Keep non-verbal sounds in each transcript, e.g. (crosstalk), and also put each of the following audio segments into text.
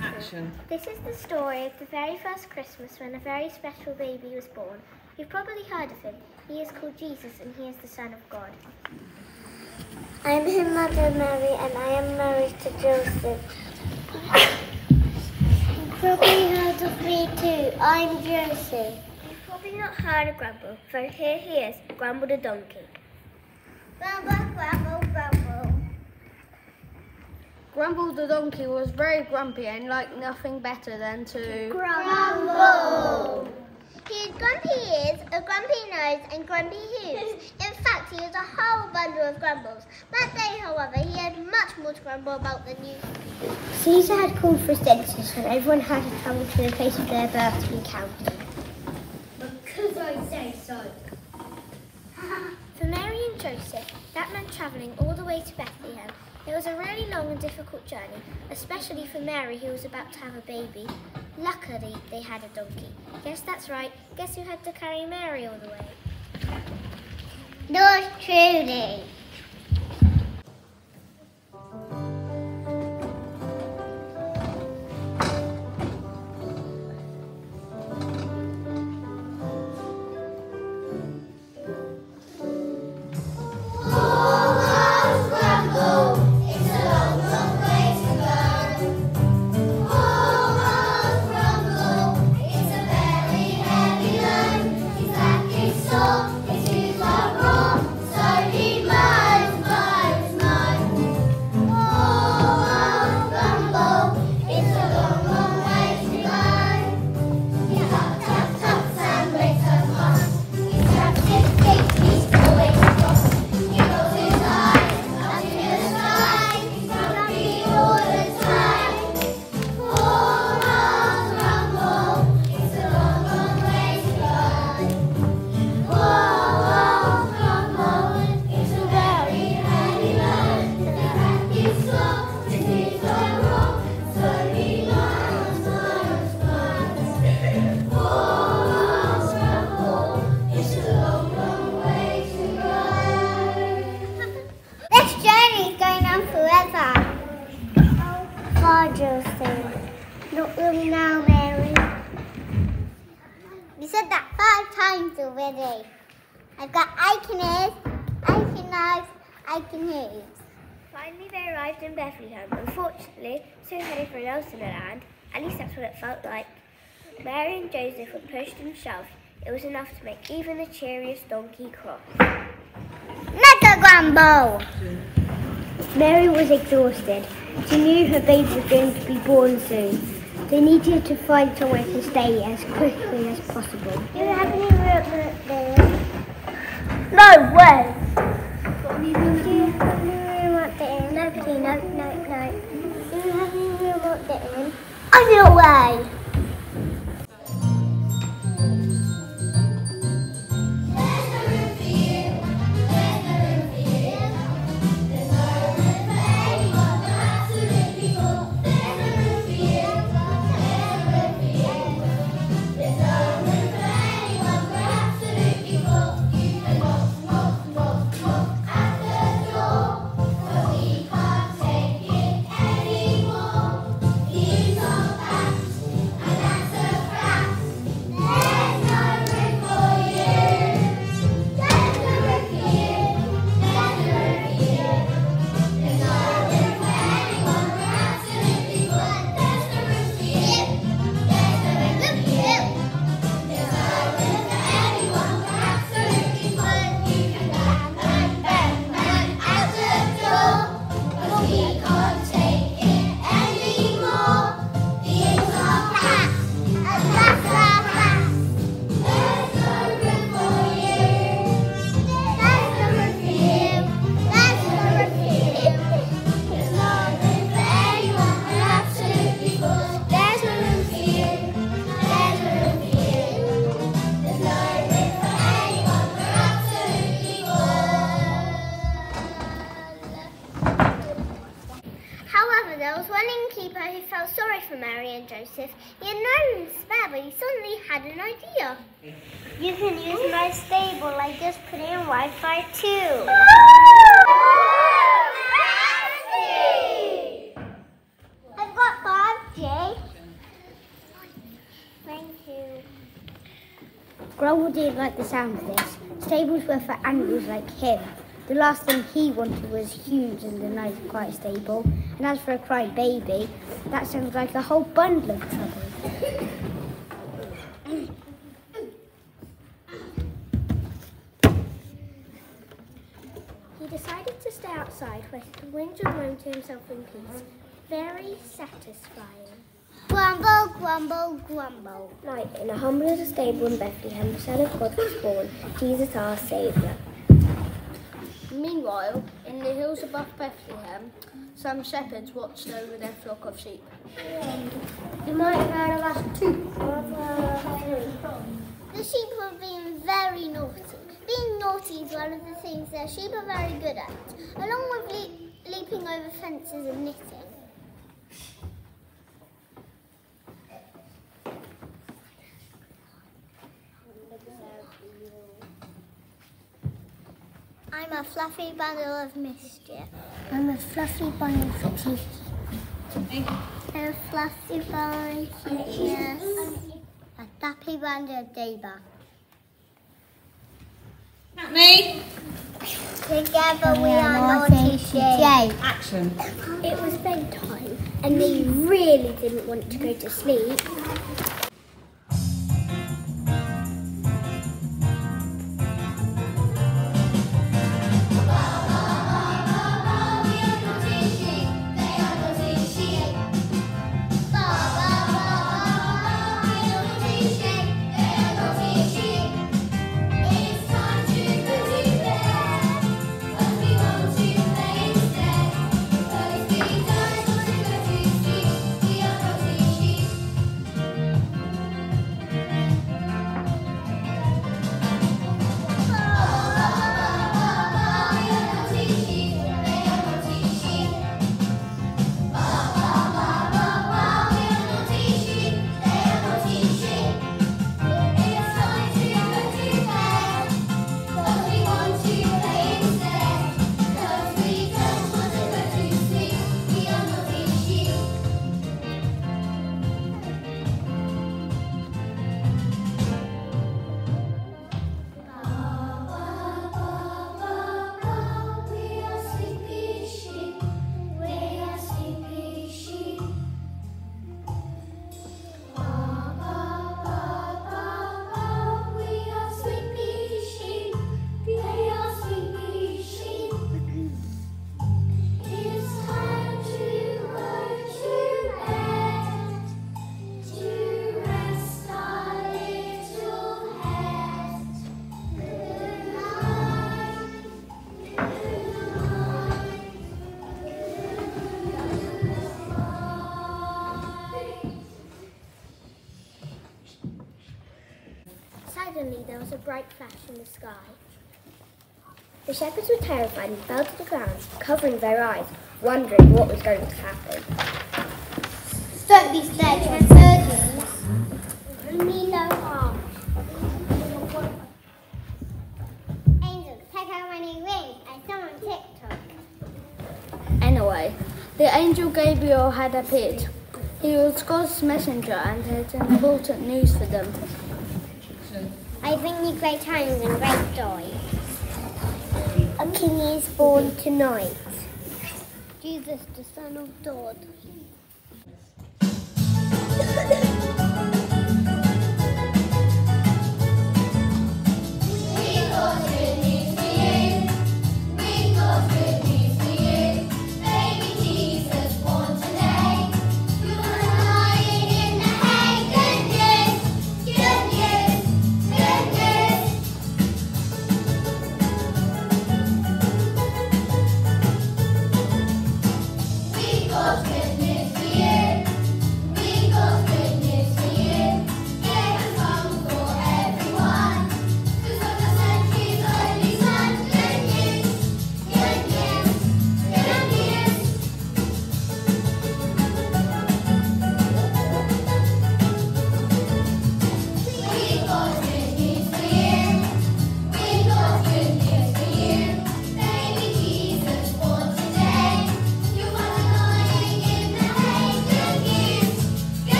Action. This is the story of the very first Christmas when a very special baby was born. You've probably heard of him. He is called Jesus and he is the Son of God. I am his mother Mary and I am married to Joseph. You've probably heard of me too. I'm Joseph. You've probably not heard of Grumble, for here he is, Grumble the donkey. Grumble, grumble, grumble. Grumble the donkey was very grumpy and liked nothing better than to. Grumble. He had grumpy ears, a grumpy nose, and grumpy hooves. In fact, he was a whole bundle of grumbles. That day, however, he had much more to grumble about than usual. Caesar had called for a census and everyone had to travel to the place of their birth to be counted. Because I say so. (laughs) For Mary and Joseph, that meant travelling all the way to Bethlehem. It was a really long and difficult journey, especially for Mary who was about to have a baby. Luckily, they had a donkey. Yes, that's right. Guess who had to carry Mary all the way? Yours truly. Arrived in Bethlehem. Unfortunately, so headed for an land. At least that's what it felt like. Mary and Joseph were pushed and shoved. It was enough to make even the cheeriest donkey cross. Not a grumble. Mary was exhausted. She knew her baby was going to be born soon. They needed to find somewhere to stay as quickly as possible. Do you have any room there? No way! Do you have any room there? No, no, no, no. Do you have any way! idea. You can use my stable. I just put in Wi-Fi too. I've got Jay. Thank you. Growl did like the sound of this. Stables were for animals like him. The last thing he wanted was huge and the nice quiet stable. And as for a crying baby, that sounds like a whole bundle of trouble. Outside where he could whinge and moan to himself in peace. Very satisfying. Grumble, grumble, grumble. Night, in a humble little stable in Bethlehem, the Son of God was born, Jesus our Saviour. Meanwhile, in the hills above Bethlehem, some shepherds watched over their flock of sheep. You might have heard of us too. The sheep were being very naughty. Being naughty is one of the things that sheep are very good at, along with le- leaping over fences and knitting. I'm a fluffy bundle of mischief. I'm a fluffy bundle of teeth. I'm a fluffy bundle of cuteness. A fluffy bundle of diva. Hackney, Together we are naughty sheep. action. It was bedtime, and they really didn't want to go to sleep. Was a bright flash in the sky. The shepherds were terrified and fell to the ground, covering their eyes, wondering what was going to happen. Don't be scared, transsurgents. I mean no harm. Angels, take out my new wings. I saw on TikTok. Anyway, the angel Gabriel had appeared. He was God's messenger and had important news for them. I bring you great tidings and great joy. A king is born tonight. Jesus, the son of God.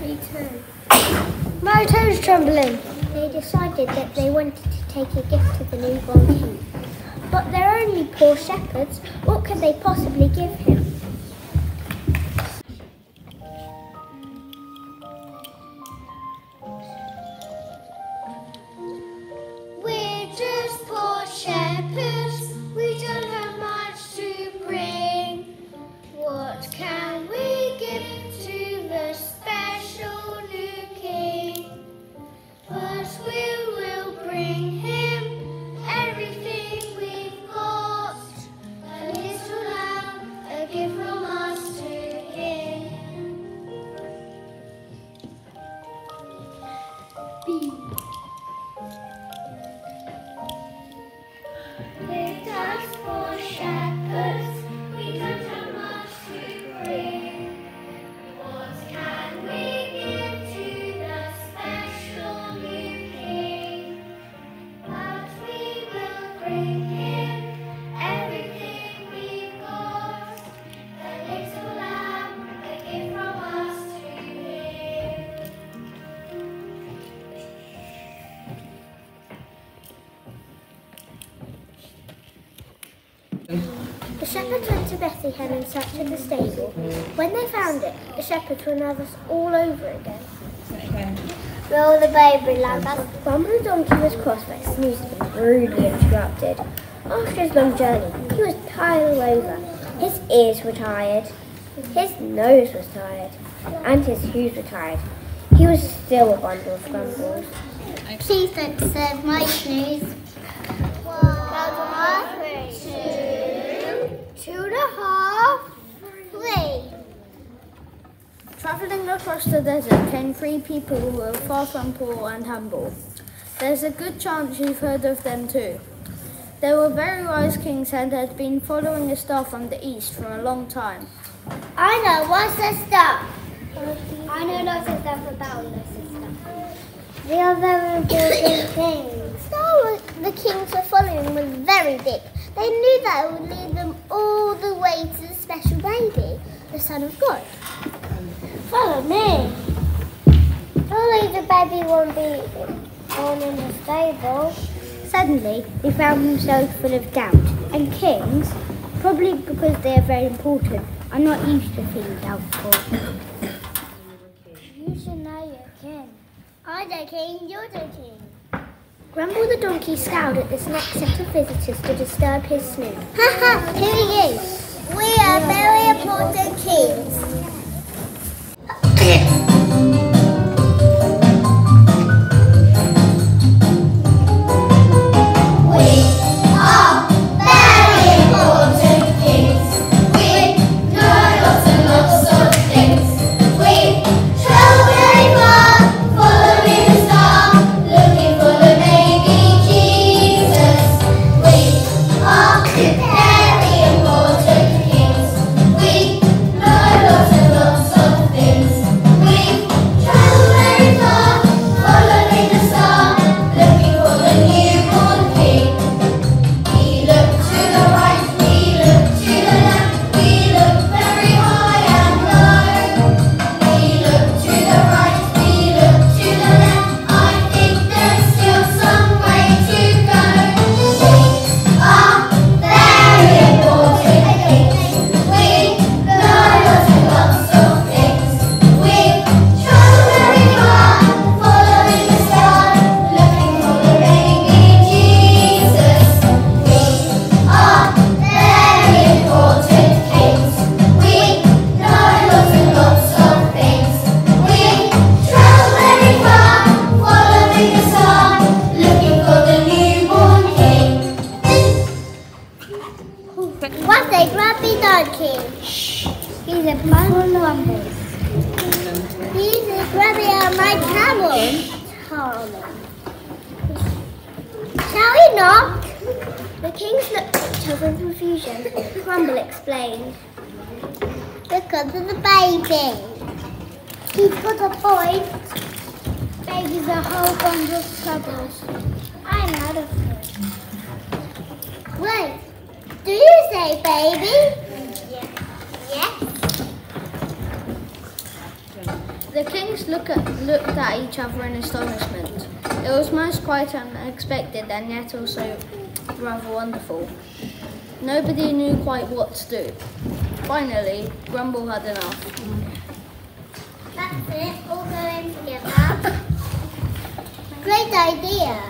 Me too. My toes trembling. They decided that they wanted to take a gift to the newborn king. But they're only poor shepherds. What could they possibly give him? The shepherds went to Bethlehem in search of the stable. When they found it, the shepherds were nervous all over again. Roll the baby lamb. Grumble the donkey was cross Snooze had been rudely interrupted. After his long journey, he was tired all over. His ears were tired, his nose was tired, and his shoes were tired. He was still a bundle of grumbles. Please don't serve my snooze. One, two, two and a half, three. Travelling across the desert came three people who were far from poor and humble. There's a good chance you've heard of them too. They were very wise kings and had been following a star from the east for a long time. I know, what's the stuff? I know lots of stuff about lots of stuff. They are very important things. (coughs) Star the kings were following was very big. They knew that it would lead them all the way to the special baby, the Son of God. Follow me. Surely the baby won't be born in the stable. Suddenly, they found themselves full of doubt, and kings, probably because they are very important, are not used to feeling doubtful. You should know your king. I'm the king, you're the king. Grumble the donkey scowled at this next set of visitors to disturb his snooze. Ha ha, here he is. We are very important kings. The kings look at, looked at each other in astonishment. It was most quite unexpected and yet also rather wonderful. Nobody knew quite what to do. Finally, Grumble had enough. That's it. All go in together. Great idea.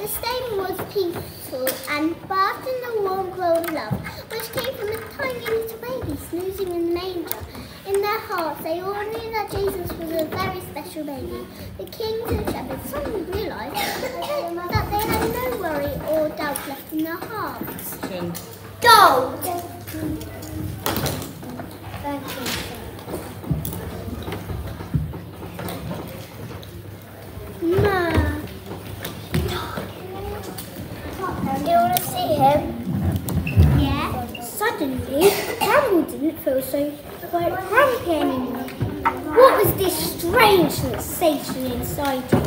The stable was peaceful and bathed in the warm glow of love, which came from a tiny little baby snoozing in the manger. In their hearts, they all knew that Jesus was a very special baby. The kings and shepherds suddenly realised that they, had no worry or doubt left in their hearts. Action. Gold! Ma. You want to see him? Yeah. Suddenly, Grumble didn't feel so anymore. What was this strange sensation inside him?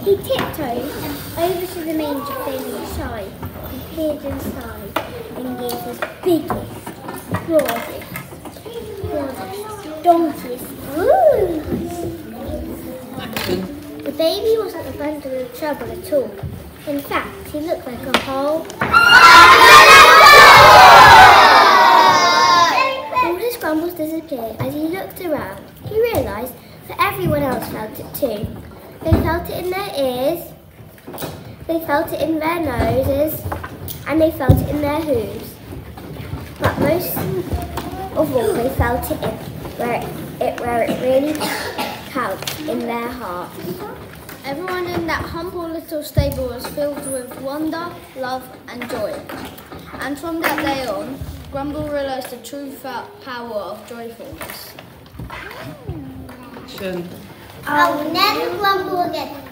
He tiptoed over to the manger feeling shy. He peered inside and gave his biggest, broadest, broadest, donkeyest Action. The baby wasn't a bundle of trouble at all. In fact, he looked like a whole. Disappeared as he looked around. He realised that everyone else felt it too. They felt it in their ears, they felt it in their noses, and they felt it in their hooves. But most of all, they felt it in where it, it where it really counts in their hearts. Everyone in that humble little stable was filled with wonder, love, and joy. And from that day on, Grumble realised the true power of joyfulness. Action. I will never grumble again.